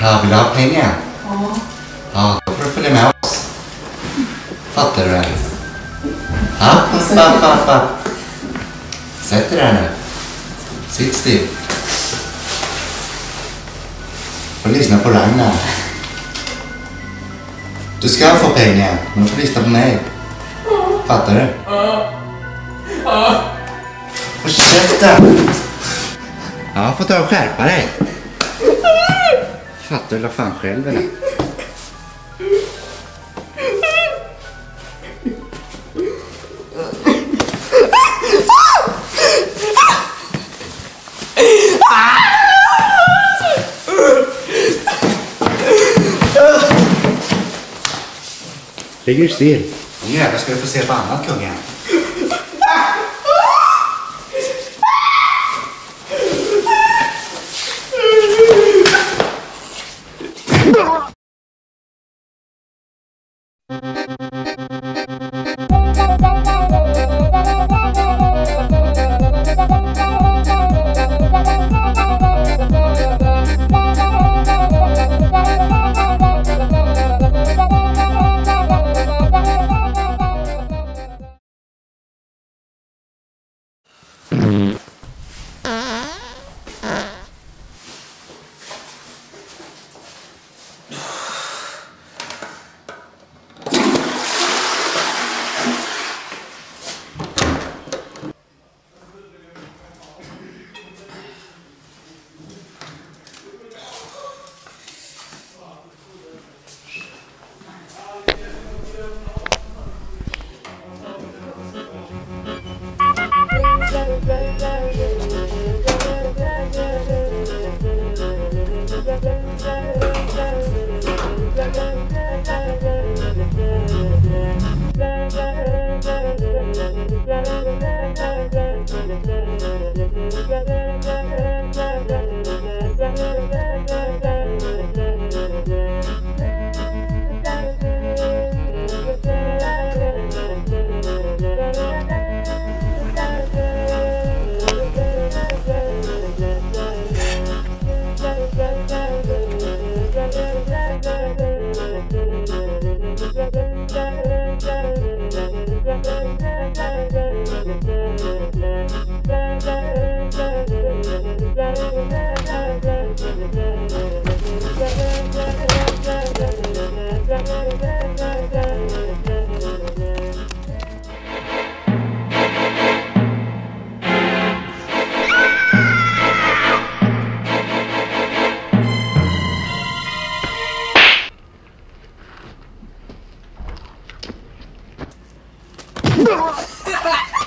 Ja, vill du ha pengar? Ja. Ja, då får du följa med oss. Fattar du det? Ja, fatt, fatt, fatt. Sätt dig där nu. Sitt still. Får lyssna på Ragnar. Du ska få pengar, men du får lyssna på mig. Fattar du? Håll käften! Ja, får ta och skärpa dig. Fattar du vad fan själv eller? Ligger du still? Nu jävlar ska du få se på annat kungen. yeah you. Não!